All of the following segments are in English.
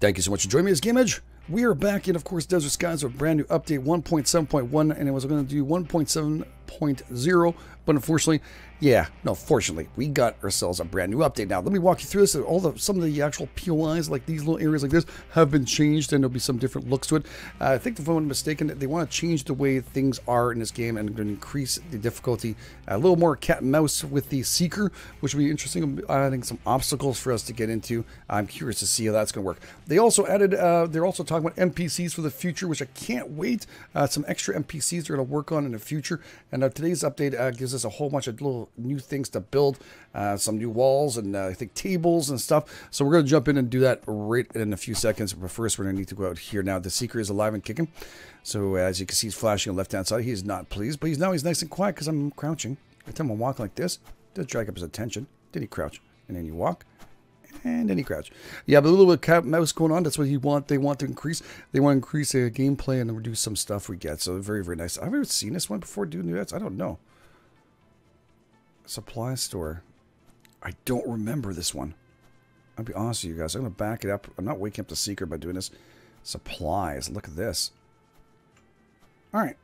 Thank you so much for joining me as Game Edge. We are back in, of course, Desert Skies with a brand new update 1.7.1, and I was going to do 1.7.0, but unfortunately, yeah, no, fortunately, we got ourselves a brand new update. Now, let me walk you through this. All the some of the actual POIs, like these little areas like this, have been changed, and there'll be some different looks to it. Uh, I think, if I'm mistaken, they want to change the way things are in this game and increase the difficulty a little more cat and mouse with the Seeker, which will be interesting. Adding some obstacles for us to get into. I'm curious to see how that's going to work. They also added. Uh, they're also talking about NPCs for the future, which I can't wait. Uh, some extra NPCs they're going to work on in the future. And uh, today's update uh, gives us a whole bunch of little new things to build, uh, some new walls and uh, I think tables and stuff. So we're going to jump in and do that right in a few seconds. But first, we're going to need to go out here now. The Seeker is alive and kicking. So as you can see, he's flashing on the left-hand side. He's not pleased, but he's now he's nice and quiet because I'm crouching. Every time I walk like this, does drag up his attention. Then he crouch, and then you walk, and then he crouch. Yeah, but a little bit of cat mouse going on. That's what he want. They want to increase. They want to increase the gameplay and reduce some stuff we get. So very very nice. I've ever seen this one before doing that. I don't know. Supply store. I don't remember this one. I'll be honest with you guys. I'm going to back it up. I'm not waking up the Seeker by doing this. Supplies. Look at this. All right.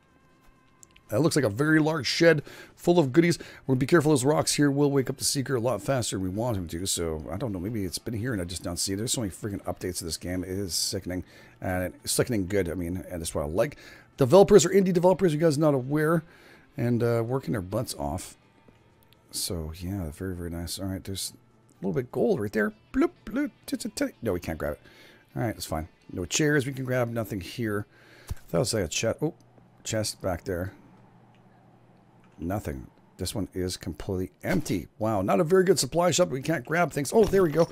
That looks like a very large shed full of goodies. To be careful. Those rocks here will wake up the Seeker a lot faster than we want him to. So, I don't know. Maybe it's been here and I just don't see it. There's so many freaking updates to this game. It is sickening. And it's sickening good. I mean, and that's what I like. Developers are indie developers. You guys not aware. And uh, working their butts off. So, yeah, very, very nice. All right, there's a little bit gold right there. Bloop, bloop, no, we can't grab it. All right, it's fine. No chairs we can grab. Nothing here. That was like a chest. Oh, chest back there. Nothing. This one is completely empty. Wow, not a very good supply shop. We can't grab things. Oh, there we go.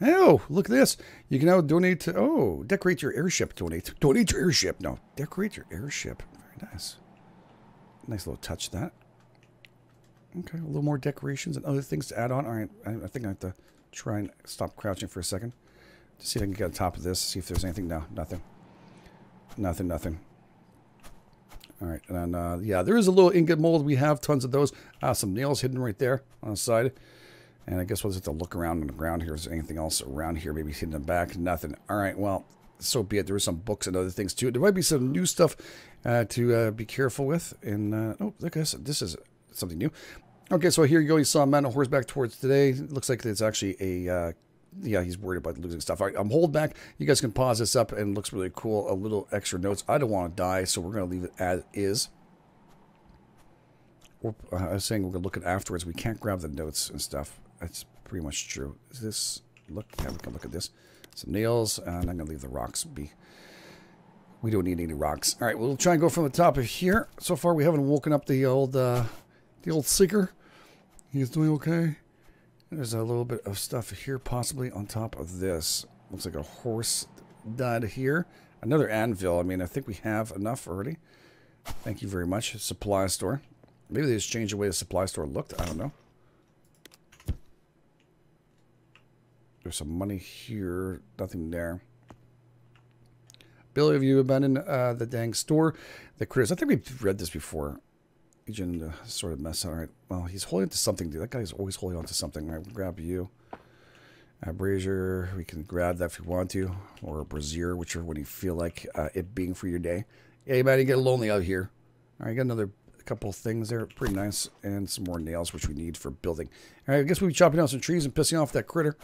Oh, look at this. You can now donate to... Oh, decorate your airship. Donate. Donate your airship. No, decorate your airship. Very nice. Nice little touch that. Okay, a little more decorations and other things to add on. All right, I, think I have to try and stop crouching for a second. To see if I can get on top of this, see if there's anything. No, nothing. Nothing, nothing. All right, and then, uh, yeah, there is a little ingot mold. We have tons of those. Uh, some nails hidden right there on the side. And I guess we'll just have to look around on the ground here. Is there anything else around here? Maybe hidden in the back? Nothing. All right, well, so be it. There are some books and other things too. There might be some new stuff uh, to uh, be careful with. And, uh, oh, look at this. This is something new. Okay, so here you go. You saw a man on horseback towards today. It looks like it's actually a, uh, yeah, he's worried about losing stuff. I'm hold back. You guys can pause this up and looks really cool. A little extra notes. I don't want to die, so we're going to leave it as is. Uh, I was saying we're going to look at afterwards. We can't grab the notes and stuff. That's pretty much true. Is this, look, yeah, we can look at this. Some nails, and I'm going to leave the rocks be. We don't need any rocks. All right, we'll try and go from the top of here. So far, we haven't woken up the old, uh, the old seeker. He's doing okay. There's a little bit of stuff here, possibly on top of this. Looks like a horse died here. Another anvil. I mean, I think we have enough already. Thank you very much. Supply store. Maybe they just changed the way the supply store looked. I don't know. There's some money here. Nothing there. Billy, have you abandoned uh, the dang store? The critters. I think we've read this before. Agent uh, sort of mess. All right. Well, he's holding on to something. Dude. That guy's always holding on to something. All right, we'll grab you. Uh, brazier, we can grab that if you want to, or a brazier, whichever one you feel like uh, it being for your day. Yeah, you might get lonely out here. All right, got another couple things there, pretty nice, and some more nails, which we need for building. All right, I guess we'll be chopping down some trees and pissing off that critter.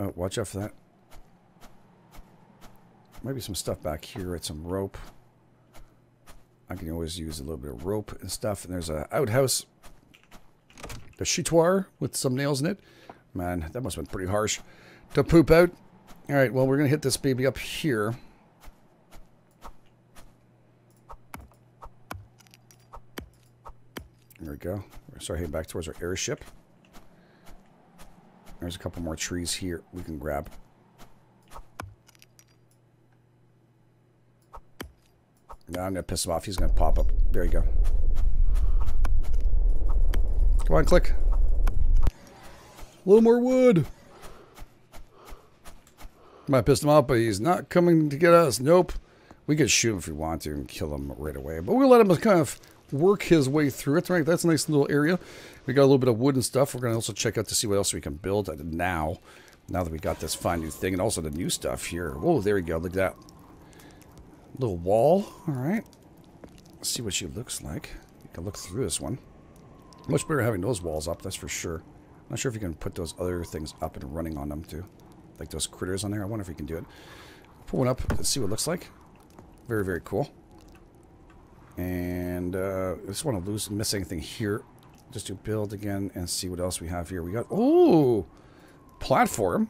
Oh, watch out for that. Maybe some stuff back here, right? Some rope. I can always use a little bit of rope and stuff. And there's a outhouse. The chitoir with some nails in it. Man, that must have been pretty harsh to poop out. All right, well, we're going to hit this baby up here. There we go. We're start heading back towards our airship. There's a couple more trees here we can grab. Now I'm going to piss him off. He's going to pop up. There you go. Come on, click. A little more wood. Might piss him off, but he's not coming to get us. Nope. We could shoot him if we want to and kill him right away. But we'll let him kind of work his way through it. Right, that's a nice little area. We got a little bit of wood and stuff. We're going to also check out to see what else we can build now. Now that we got this fine new thing and also the new stuff here. Whoa, there we go. Look at that. Little wall. All right. Let's see what she looks like. You can look through this one. Much better having those walls up, that's for sure. Not sure if you can put those other things up and running on them too. Like those critters on there. I wonder if you can do it. Put one up. Let's see what it looks like. Very, very cool. And uh, I just want to lose miss anything here. Just do build again and see what else we have here. We got oh platform.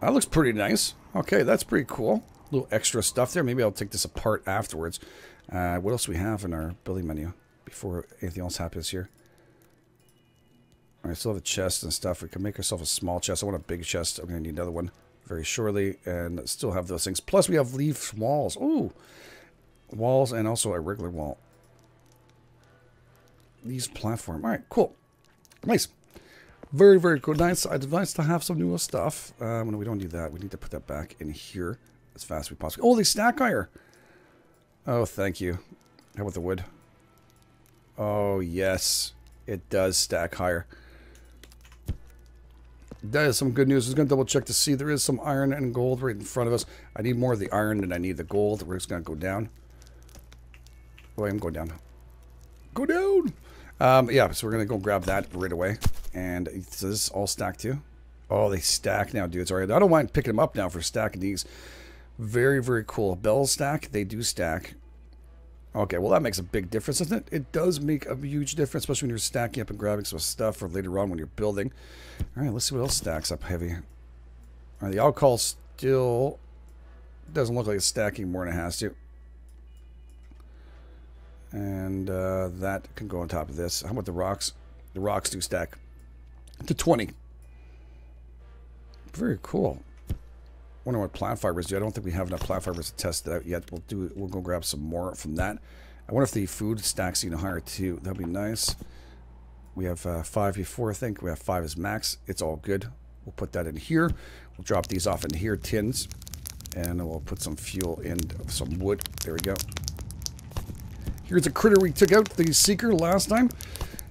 That looks pretty nice. Okay, that's pretty cool. A little extra stuff there. Maybe I'll take this apart afterwards. Uh, what else we have in our building menu before anything else happens here? Right, still have a chest and stuff. We can make ourselves a small chest. I want a big chest. I'm going to need another one very shortly and still have those things. Plus, we have leaf walls. Ooh, walls and also a regular wall. These platform. All right, cool. Nice. Very, very cool. Nice. It's nice to have some newer stuff. Um, we don't need that. We need to put that back in here as fast as we possibly. Oh, they stack higher. Oh, thank you. How about the wood? Oh, yes. It does stack higher. That is some good news. I was going to double check to see there is some iron and gold right in front of us. I need more of the iron than I need the gold. We're just going to go down. Oh, I'm going down. Go down! Um, yeah, so we're going to go grab that right away. And is this all stacked too? Oh, they stack now. All right, I don't mind picking them up now for stacking these. Very, very cool. Bells stack, they do stack. Okay, well that makes a big difference, doesn't it? It does make a huge difference, especially when you're stacking up and grabbing some stuff for later on when you're building. All right, let's see what else stacks up heavy. All right, the alcohol still doesn't look like it's stacking more than it has to. And uh, that can go on top of this. How about the rocks? The rocks do stack to 20. Very cool. Wonder what plant fibers do. I don't think we have enough plant fibers to test that yet. We'll do. We'll go grab some more from that. I wonder if the food stacks even higher too. That'd be nice. We have uh, five before, I think. We have five as max. It's all good. We'll put that in here. We'll drop these off in here, tins. And we'll put some fuel in some wood. There we go. Here's a critter we took out, the Seeker, last time.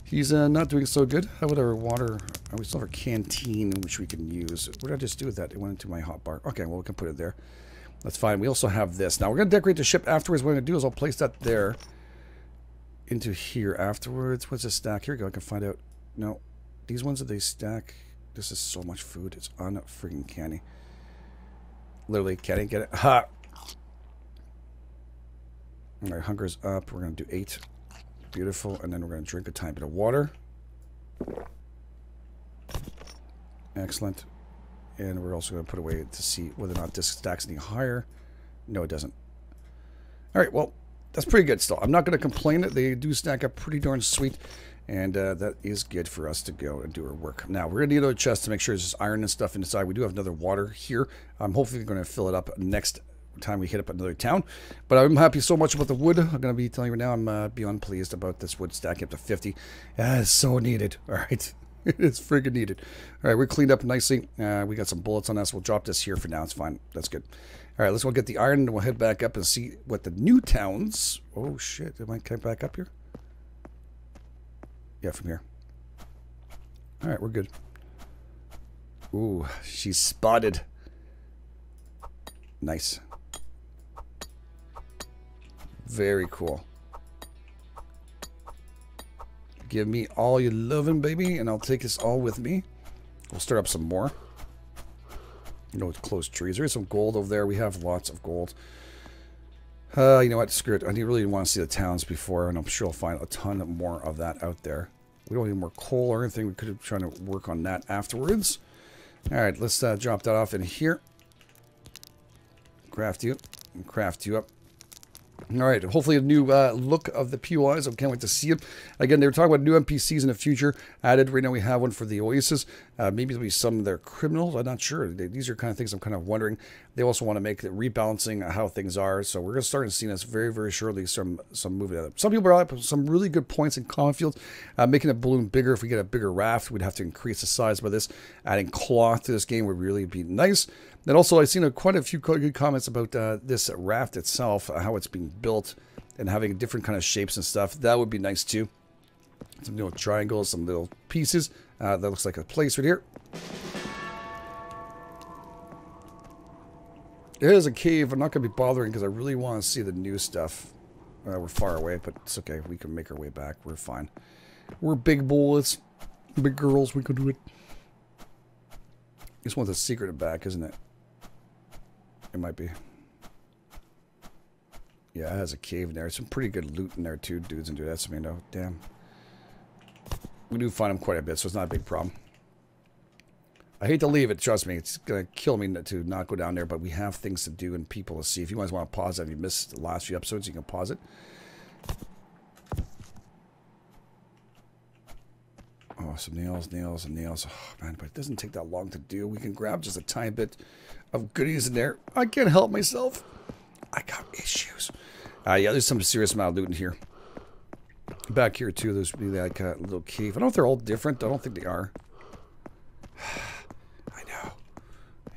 He's uh, not doing so good. How about our water? We still have a canteen, which we can use. What did I just do with that? It went into my hot bar. Okay, well, we can put it there. That's fine. We also have this. Now, we're going to decorate the ship afterwards. What I'm going to do is I'll place that there into here afterwards. What's this stack? Here we go. I can find out. No. These ones that they stack. This is so much food. It's unfreaking canny. Literally, can't get it. Ha! All right, hunger's up. We're going to do eight. Beautiful. And then we're going to drink a tiny bit of water. Excellent. And we're also going to put away to see whether or not this stacks any higher. No, it doesn't. All right, well, that's pretty good still. I'm not going to complain. That they do stack up pretty darn sweet. And uh, that is good for us to go and do our work. Now, we're going to need another chest to make sure there's iron and stuff inside. We do have another water here. I'm hopefully going to fill it up next time we hit up another town. But I'm happy so much about the wood. I'm going to be telling you right now, I'm uh, beyond pleased about this wood stacking up to 50. Yeah, it's so needed. All right. it's freaking needed. All right, we're cleaned up nicely. Uh, we got some bullets on us. We'll drop this here for now. It's fine. That's good. All right, let's go get the iron and we'll head back up and see what the new towns... Oh, shit. Am I come back up here? Yeah, from here. All right, we're good. Ooh, she's spotted. Nice. Very cool. Give me all your loving, baby, and I'll take this all with me. We'll stir up some more. You know, close trees. There is some gold over there. We have lots of gold. Uh, you know what? Screw it. I really want to see the towns before, and I'm sure I'll find a ton more of that out there. We don't need more coal or anything. We could have tried to work on that afterwards. All right, let's uh, drop that off in here. Craft you. Craft you up. All right, hopefully a new uh, look of the POIs. I can't wait to see it. Again, they were talking about new NPCs in the future added. Right now we have one for the Oasis. Uh, maybe there'll be some of their criminals. I'm not sure. These are kind of things I'm kind of wondering. They also want to make the rebalancing how things are. So we're going to start seeing this very, very shortly. Some some moving. Some people brought up some really good points in common fields. Uh, making a balloon bigger. If we get a bigger raft, we'd have to increase the size by this. Adding cloth to this game would really be nice. Then also, I've seen a, quite a few good comments about uh, this raft itself, uh, how it's being built, and having different kind of shapes and stuff. That would be nice too. Some little triangles, some little pieces. Uh, that looks like a place right here. It is a cave. I'm not going to be bothering because I really want to see the new stuff. Uh, we're far away, but it's okay. We can make our way back. We're fine. We're big boys. Big girls. We can do it. This one's a secret back, isn't it? It might be. Yeah, it has a cave in there. Some pretty good loot in there too, dudes and dudettes. I mean, no, damn. We do find them quite a bit, so it's not a big problem. I hate to leave it, trust me. It's going to kill me to not go down there, but we have things to do and people to see. If you guys want to pause it, if you missed the last few episodes, you can pause it. Some nails, nails, and nails. Oh, man, but it doesn't take that long to do. We can grab just a tiny bit of goodies in there. I can't help myself. I got issues. Uh, yeah, there's some serious amount of loot in here. Back here, too, there's really like a little cave. I don't know if they're all different. I don't think they are. I know.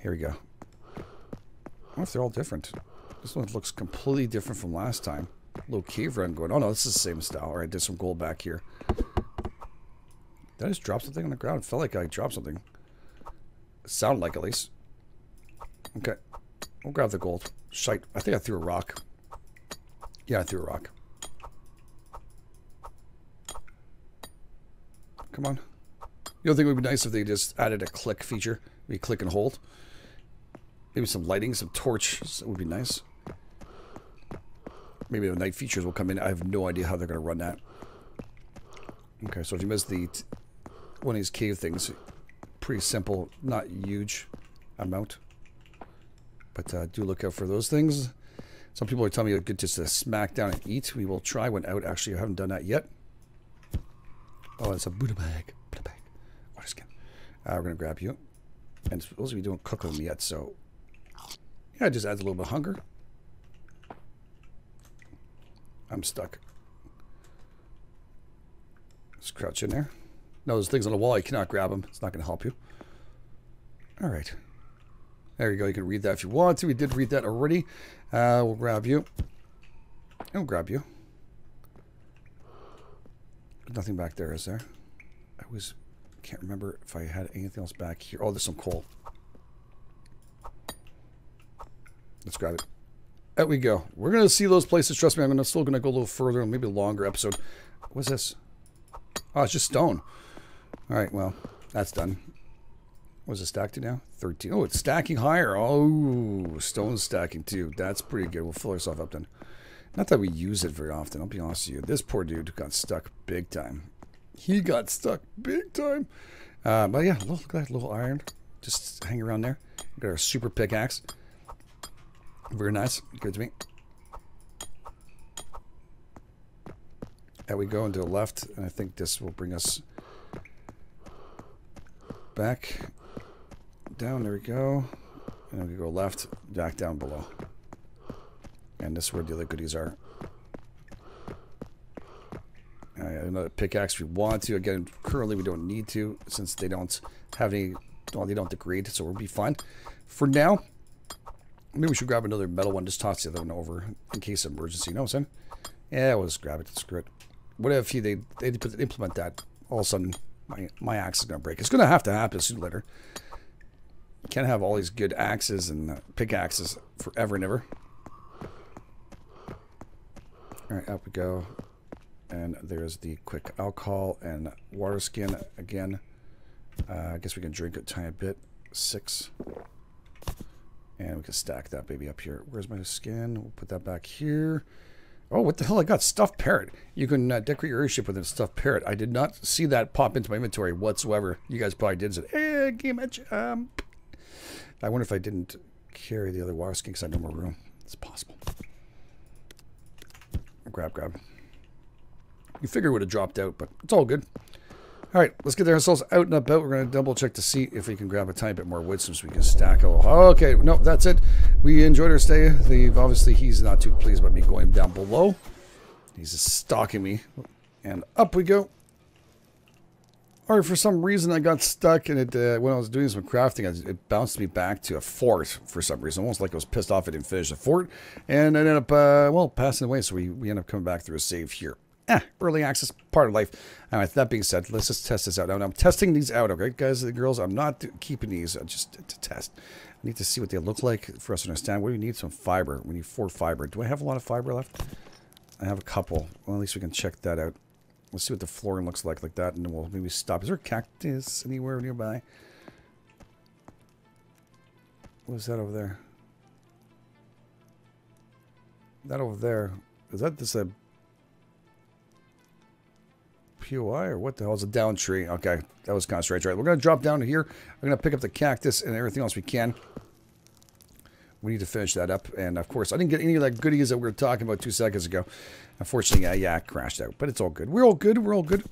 Here we go. I wonder if they're all different. This one looks completely different from last time. Little cave run going. Oh no, this is the same style. Alright, did some gold back here. Did I just drop something on the ground? It felt like I dropped something. Sound like at least. Okay. We'll grab the gold. Shite. I think I threw a rock. Yeah, I threw a rock. Come on. The other thing would be nice if they just added a click feature. We click and hold. Maybe some lighting, some torch would be nice. Maybe the night features will come in. I have no idea how they're going to run that. Okay, so if you miss the one of these cave things, pretty simple, not huge amount. But uh, do look out for those things. Some people are telling me good just to smack down and eat. We will try one out. Actually, I haven't done that yet. Oh, it's a Buddha bag. Buddha bag. Water skin. Uh, we're going to grab you. And supposed to be doing cook them yet, so yeah, it just adds a little bit of hunger. I'm stuck. Let's crouch in there. No, there's things on the wall. You cannot grab them. It's not going to help you. All right. There you go. You can read that if you want to. We did read that already. Uh, we'll grab you. I'll grab you. nothing back there, is there? I was can't remember if I had anything else back here. Oh, there's some coal. Let's grab it. There we go. We're going to see those places. Trust me, I'm still going to go a little further and maybe a longer episode. What's this? Oh, it's just stone. All right, well, that's done. What's it stacked to now? 13. Oh, it's stacking higher. Oh, stone stacking too. That's pretty good. We'll fill ourselves up then. Not that we use it very often, I'll be honest with you. This poor dude got stuck big time. He got stuck big time. Uh, but yeah, look at that little iron. Just hang around there. We got our super pickaxe. Very nice. Good to me. There we go into the left, and I think this will bring us back down. There we go. And we go left, back down below. And this is where the other goodies are. Uh, another pickaxe if we want to. Again, currently we don't need to since they don't have any, well, they don't degrade, so we'll be fine. For now, Maybe we should grab another metal one. Just toss the other one over in case of emergency. You know what I'm saying? Yeah, we'll just grab it. Screw it. What if they, they implement that? All of a sudden, my, my axe is going to break. It's going to have to happen sooner or later. Can't have all these good axes and uh, pickaxes forever and ever. Alright, up we go. And there's the quick alcohol and water skin again. Uh, I guess we can drink a tiny bit. Six. And we can stack that baby up here. Where's my skin? We'll put that back here. Oh, what the hell? I got stuffed parrot. You can uh, decorate your airship with a stuffed parrot. I did not see that pop into my inventory whatsoever. You guys probably did. Said, hey, game edge. Um, I wonder if I didn't carry the other water skin because I had no more room. It's possible. Grab, grab. You figure it would have dropped out, but it's all good. All right, let's get ourselves out and about. We're going to double check to see if we can grab a tiny bit more wood so we can stack a little. Okay, no, that's it. We enjoyed our stay. The, obviously, he's not too pleased about me going down below. He's just stalking me. And up we go. All right, for some reason I got stuck and it uh, when I was doing some crafting, it bounced me back to a fort for some reason. Almost like I was pissed off I didn't finish the fort. And I ended up, uh, well, passing away. So we, we ended up coming back through a save here. Eh, early access, part of life. All right, that being said, let's just test this out. Now, I'm testing these out, okay, guys and girls? I'm not keeping these uh, just to test. I need to see what they look like for us to understand. What do we need? Some fiber. We need four fiber. Do I have a lot of fiber left? I have a couple. Well, at least we can check that out. Let's see what the flooring looks like like that, and then we'll maybe stop. Is there a cactus anywhere nearby? What is that over there? That over there. Is that just a POI or what the hell is a down tree? Okay, that was kind of strange. Right, we're going to drop down to here. We're going to pick up the cactus and everything else we can. We need to finish that up. And of course, I didn't get any of that goodies that we were talking about two seconds ago. Unfortunately, yeah, yeah, it crashed out. But it's all good. We're all good. We're all good.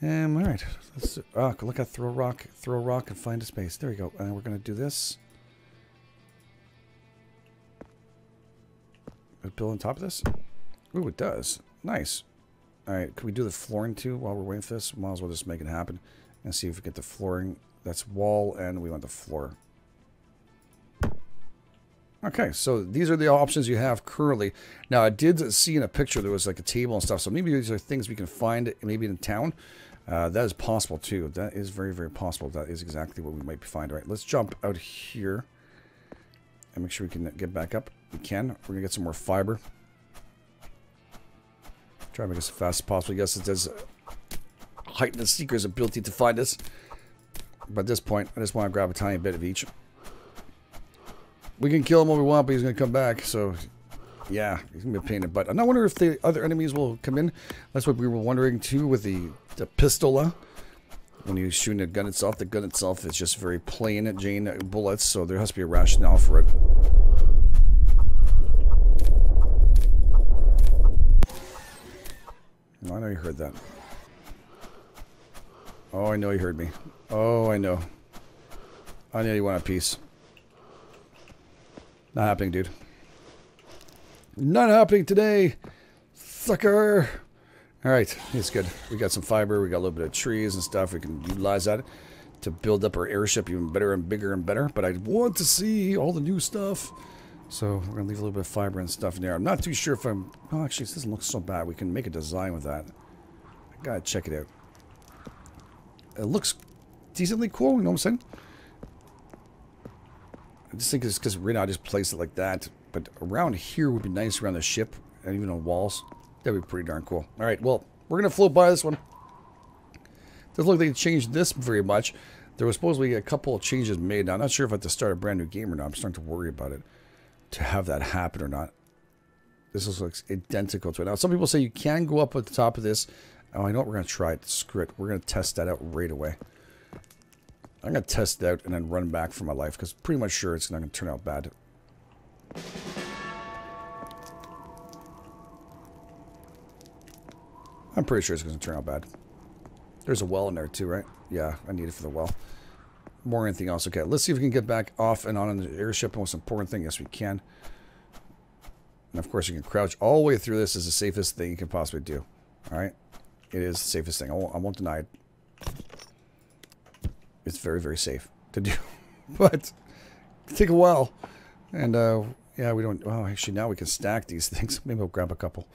Um, all right. Let's oh, look at throw rock, throw rock, and find a space. There we go. And we're gonna do this. Build on top of this. Ooh, it does. Nice. All right. Can we do the flooring too while we're waiting for this? Might as well just make it happen and see if we get the flooring. That's wall, and we want the floor. Okay, so these are the options you have currently. Now, I did see in a picture there was like a table and stuff, so maybe these are things we can find maybe in town. Uh, that is possible too. That is very, very possible. That is exactly what we might find. All right, let's jump out here and make sure we can get back up. We can. We're going to get some more fiber. Try to make this as fast as possible. Yes, it does heighten the seeker's ability to find us. But at this point, I just want to grab a tiny bit of each. We can kill him all we want, but he's going to come back. So, yeah, he's going to be a pain in the butt. And I wonder if the other enemies will come in. That's what we were wondering, too, with the, the pistola. When you're shooting the gun itself, the gun itself is just very plain Jane bullets, so there has to be a rationale for it. I know you heard that. Oh, I know you heard me. Oh, I know. I know you want a piece. Not happening, dude. Not happening today, sucker. All right, it's good. We got some fiber. We got a little bit of trees and stuff. We can utilize that to build up our airship even better and bigger and better. But I want to see all the new stuff. So we're going to leave a little bit of fiber and stuff in there. I'm not too sure if I'm... Oh, actually, this doesn't look so bad. We can make a design with that. I got to check it out. It looks decently cool, you know what I'm saying? I just think it's because right now I just placed it like that. But around here would be nice around the ship and even on walls. That'd be pretty darn cool. All right, well, we're going to float by this one. Doesn't look like they changed this very much. There was supposed to be a couple of changes made. Now, I'm not sure if I have to start a brand new game or not. I'm starting to worry about it to have that happen or not. This looks identical to it. Now, some people say you can go up at the top of this. Oh, I know we're going to try. It. Screw it. We're going to test that out right away. I'm going to test it out and then run back for my life because pretty much sure it's not going to turn out bad. I'm pretty sure it's going to turn out bad. There's a well in there too, right? Yeah, I need it for the well more anything else. Okay, let's see if we can get back off and on in the airship. Most important thing, yes, we can. And of course, you can crouch all the way through this is the safest thing you can possibly do. All right, it is the safest thing. I won't, I won't deny it. It's very, very safe to do, but take a while. And uh, yeah, we don't. Oh, actually, now we can stack these things. Maybe I'll grab a couple.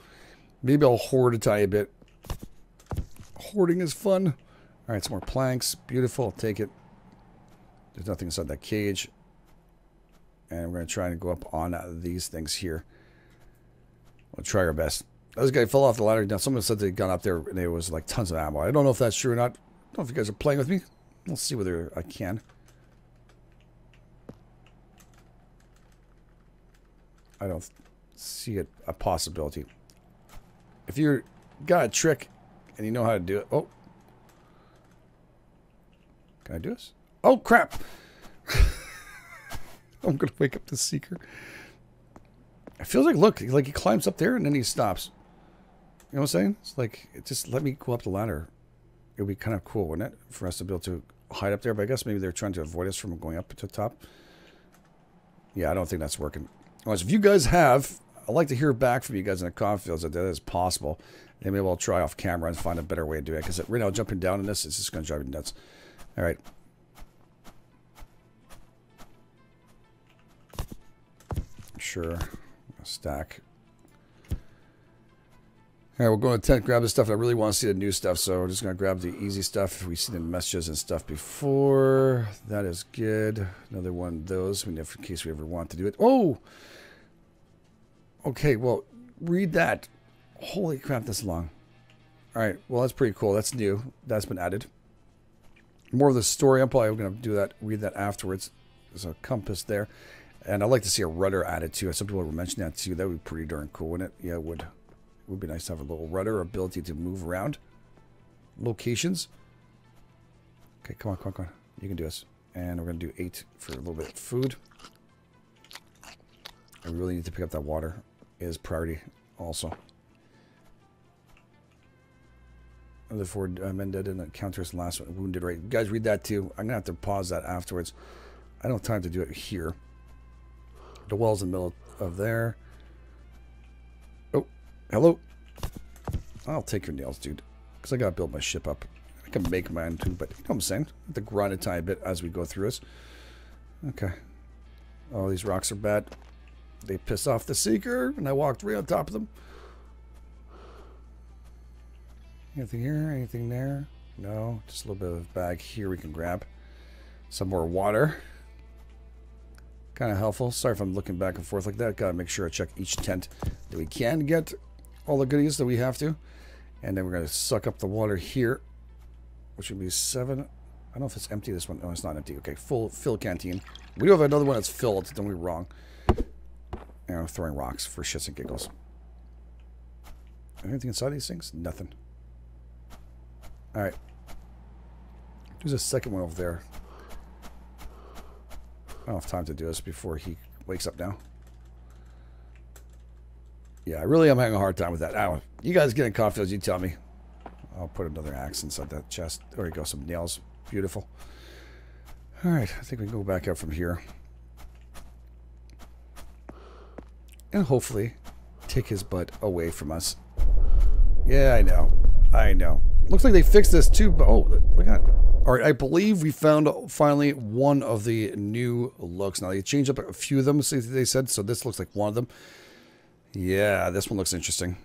Maybe I'll hoard a tiny bit. Hoarding is fun. All right, some more planks. Beautiful. I'll take it. There's nothing inside that cage. And we're going to try and go up on these things here. We'll try our best. This guy fell off the ladder. Now, someone said they'd gone up there and there was like tons of ammo. I don't know if that's true or not. I don't know if you guys are playing with me. Let's see whether I can. I don't see it a possibility. If you got a trick and you know how to do it. Oh. Can I do this? Oh, crap. I'm going to wake up the Seeker. It feels like, look, like he climbs up there and then he stops. You know what I'm saying? It's like, just let me go up the ladder. It would be kind of cool, wouldn't it? For us to be able to hide up there. But I guess maybe they're trying to avoid us from going up to the top. Yeah, I don't think that's working. Anyways, if you guys have, I'd like to hear back from you guys in the comment fields that that is possible. maybe we'll try off camera and find a better way to do it. Because right now, jumping down in this is just going to drive me nuts. All right. Sure. stack. All right, we're going to tent, grab the stuff. I really want to see the new stuff, so we're just going to grab the easy stuff. We see the messages and stuff before. That is good. Another one of those, in case we ever want to do it. Oh! Okay, well, read that. Holy crap, that's long. All right, well, that's pretty cool. That's new. That's been added. More of the story. I'm probably going to do that, read that afterwards. There's a compass there. And I'd like to see a rudder added too. Some people were mentioning that too. That would be pretty darn cool, wouldn't it? Yeah, it would. It would be nice to have a little rudder, ability to move around locations. Okay, come on, come on, come on. You can do this. And we're going to do eight for a little bit of food. I really need to pick up that water. Is priority also. Other four uh, men dead in the counters last one wounded right. You guys read that too. I'm gonna have to pause that afterwards. I don't have time to do it here. The well's in the middle of there. Oh, hello? I'll take your nails, dude. Because I got to build my ship up. I can make mine too, but you know what I'm saying? I have to grind a tiny bit as we go through this. Okay. Oh, these rocks are bad. They piss off the Seeker, and I walked right on top of them. Anything here? Anything there? No. Just a little bit of bag here we can grab. Some more water. Kind of helpful. Sorry if I'm looking back and forth like that. Got to make sure I check each tent that we can get all the goodies that we have to. And then we're going to suck up the water here, which would be seven. I don't know if it's empty, this one. No, it's not empty. Okay, full fill canteen. We do have another one that's filled. Don't be wrong. And I'm throwing rocks for shits and giggles. Anything inside these things? Nothing. All right. There's a second one over there. I don't have time to do this before he wakes up now. Yeah, I really am having a hard time with that. I don't. You guys getting confidence? You tell me. I'll put another axe inside that chest. There you go. Some nails. Beautiful. All right. I think we can go back up from here. And hopefully take his butt away from us. Yeah, I know. I know. Looks like they fixed this too. But oh, look at. All right, I believe we found finally one of the new looks. Now they changed up a few of them. They said so. This looks like one of them. Yeah, this one looks interesting. I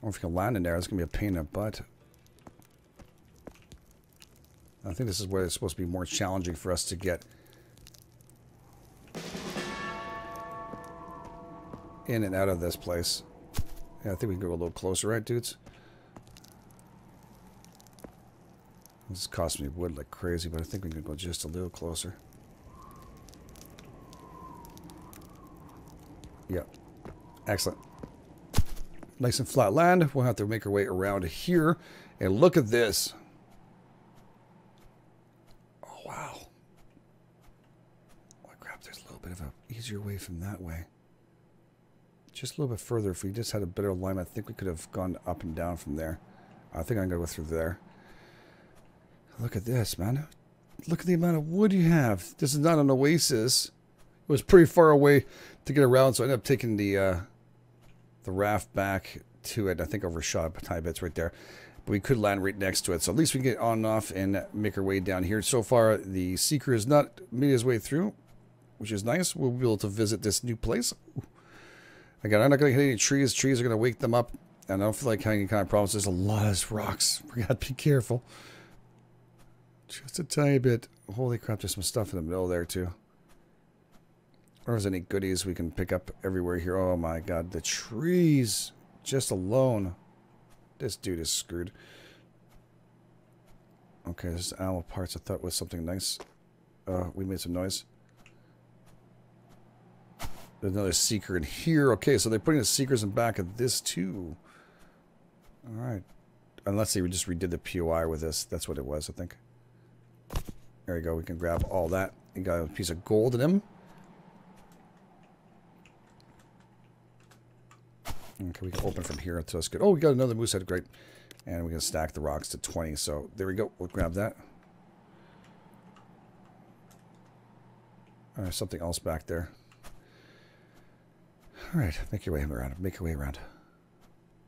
don't know if you can land in there. It's going to be a pain in the butt. I think this is where it's supposed to be more challenging for us to get in and out of this place. Yeah, I think we can go a little closer, right, dudes? This cost me wood like crazy, but I think we can go just a little closer. Yep. Excellent. Nice and flat land. We'll have to make our way around here. And look at this. Oh, wow. Oh, crap. There's a little bit of an easier way from that way. Just a little bit further. If we just had a better alignment, I think we could have gone up and down from there. I think I'm going to go through there. Look at this, man. Look at the amount of wood you have. This is not an oasis. It was pretty far away to get around, so I ended up taking the uh, the raft back to it. I think overshot a tiny bits right there. But we could land right next to it. So at least we can get on and off and make our way down here. So far, the Seeker has not made his way through, which is nice. We'll be able to visit this new place. Again, I'm not going to hit any trees. Trees are going to wake them up. And I don't feel like having any kind of problems. There's a lot of rocks. We got to be careful. Just a tiny bit. Holy crap, there's some stuff in the middle there, too. Or there's any goodies we can pick up everywhere here. Oh my god, the trees just alone. This dude is screwed. Okay, this is animal parts I thought was something nice. Uh, we made some noise. There's another seeker in here. Okay, so they're putting the seekers in back of this too. Alright. Unless they just redid the POI with this. That's what it was, I think. There we go. We can grab all that. We got a piece of gold in him. Okay, we can open from here, so that's good. Oh, we got another moose head, great. And we can stack the rocks to 20, so there we go. We'll grab that. There's something else back there. All right, make your way around. Make your way around.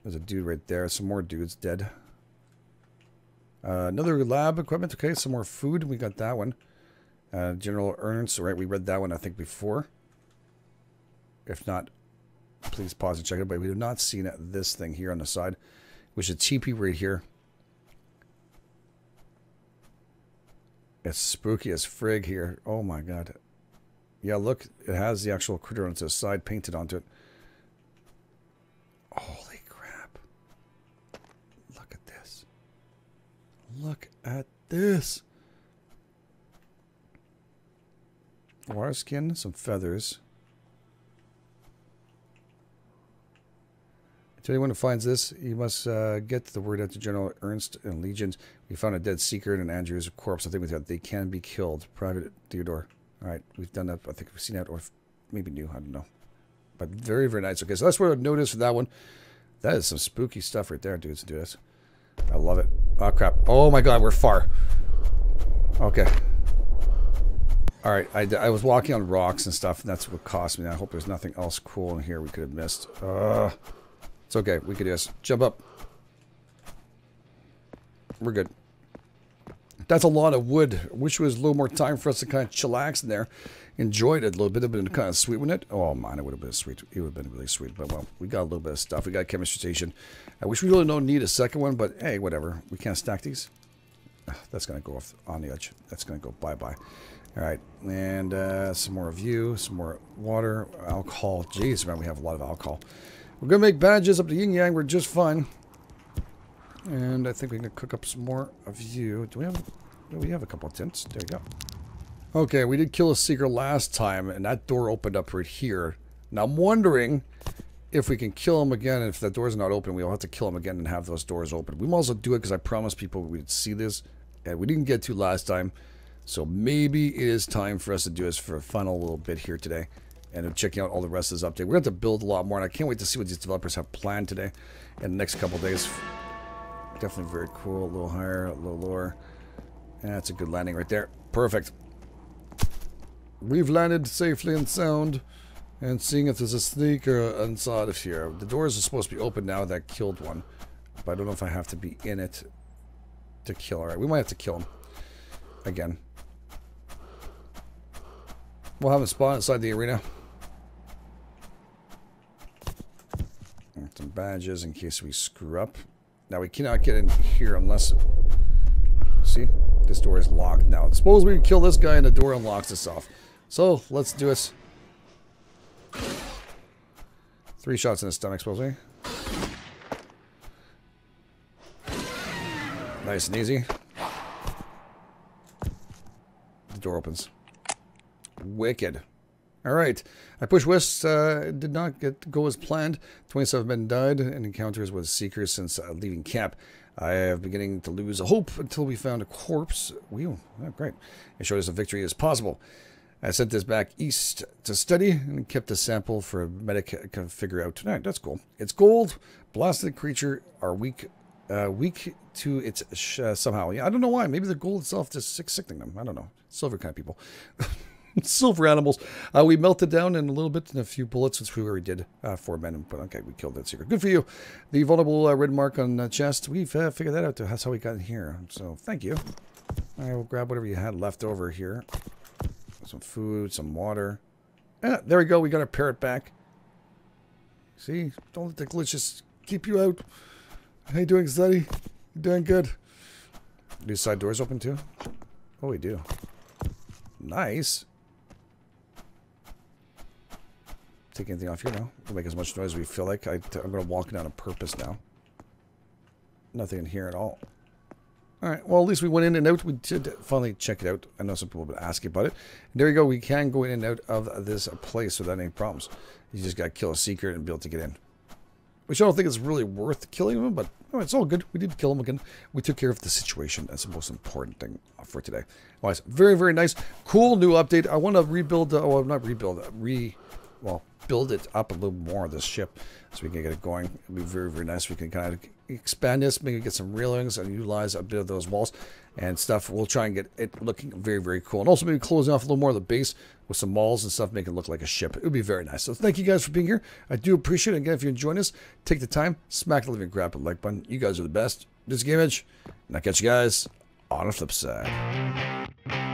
There's a dude right there. Some more dudes dead. Uh, another lab equipment. Okay, some more food. We got that one. Uh, general Ernst. Right, we read that one, I think, before. If not, please pause and check it. But we have not seen this thing here on the side, which is TP right here. It's spooky as frig here. Oh my god. Yeah, look, it has the actual critter on its side painted onto it. Holy Look at this. Water skin, some feathers. To anyone who finds this, you must uh, get the word out to General Ernst and legions. We found a dead seeker and Andrew's corpse. I think we thought they can be killed. Private Theodore. All right, we've done that. I think we've seen that, or maybe new. I don't know. But very, very nice. Okay, so that's what I noticed for that one. That is some spooky stuff right there, dudes and dudes. I love it. Oh, crap. Oh, my God, we're far. Okay. All right, I, I was walking on rocks and stuff, and that's what cost me. I hope there's nothing else cool in here we could have missed. Uh, it's okay. We could just jump up. We're good. That's a lot of wood. Wish there was a little more time for us to kind of chillax in there. Enjoyed it a little bit. It would have been kind of sweet, wouldn't it? Oh, man, it would have been sweet. It would have been really sweet. But, well, we got a little bit of stuff. We got chemistry station. I wish we really don't need a second one, but hey, whatever. We can't stack these. That's going to go off on the edge. That's going to go bye-bye. All right, and uh, some more of you, some more water, alcohol. Jeez, man, we have a lot of alcohol. We're going to make badges up to Yin Yang. We're just fine. And I think we can cook up some more of you. Do we have... Do we have a couple of tints. There you go. Okay, we did kill a seeker last time, and that door opened up right here. Now, I'm wondering if we can kill him again. If that door's not open, we'll have to kill him again and have those doors open. We might as well do it because I promised people we'd see this. And we didn't get to last time. So maybe it is time for us to do this for a final little bit here today. And checking out all the rest of this update. We're going to have to build a lot more. And I can't wait to see what these developers have planned today. In the next couple days. Definitely very cool. A little higher, a little lower. That's a good landing right there. Perfect. We've landed safely and sound. And seeing if there's a sneaker inside of here. The doors are supposed to be open now. That killed one. But I don't know if I have to be in it to kill. Alright, we might have to kill him. Again. We'll have a spot inside the arena. Some badges in case we screw up. Now we cannot get in here unless... See? This door is locked now. Suppose we kill this guy and the door unlocks itself. So, let's do it. Three shots in the stomach, suppose we. Nice and easy. The door opens. Wicked. All right. I pushed west. Uh, did not get go as planned. 27 men died in encounters with seekers since uh, leaving camp. I have beginning to lose hope until we found a corpse. Whew. Oh, great. It showed us a victory is possible. I sent this back east to study and kept a sample for a medic to figure out tonight. That's cool. It's gold. Blasted creature are weak uh, weak to its uh, somehow. Yeah, I don't know why. Maybe the gold itself just sickening them. I don't know. Silver kind of people. silver animals. Uh, we melted down in a little bit in a few bullets, which we already did uh, four men. But okay, we killed that seeker. Good for you. The vulnerable uh, red mark on the chest. We've uh, figured that out. Too. That's how we got in here. So thank you. I will grab whatever you had left over here. Some food, some water. Yeah, there we go. We got our parrot back. See, don't let the glitches keep you out. How you doing, Zeddy? You doing good? Do side doors open too? Oh, we do. Nice. take anything off here now. We'll make as much noise as we feel like. I, am going to walk down on purpose now. Nothing in here at all. Alright, well, at least we went in and out. We did finally check it out. I know some people have been asking about it. There you go. We can go in and out of this place without any problems. You just got to kill a seeker and be able to get in. Which I don't think is really worth killing him, but oh, it's all good. We did kill him again. We took care of the situation. That's the most important thing for today. Well, very, very nice. Cool new update. I want to rebuild, uh, well, not rebuild, uh, re, well, build it up a little more, of this ship, so we can get it going. It'll be very, very nice. We can kind of expand this, maybe get some railings and utilize a bit of those walls and stuff. We'll try and get it looking very, very cool. And also maybe closing off a little more of the base with some walls and stuff, make it look like a ship. It would be very nice. So thank you guys for being here. I do appreciate it. Again, if you enjoyed us, take the time, smack the living grab the like button. You guys are the best. This is Game Edge, and I'll catch you guys on the flip side.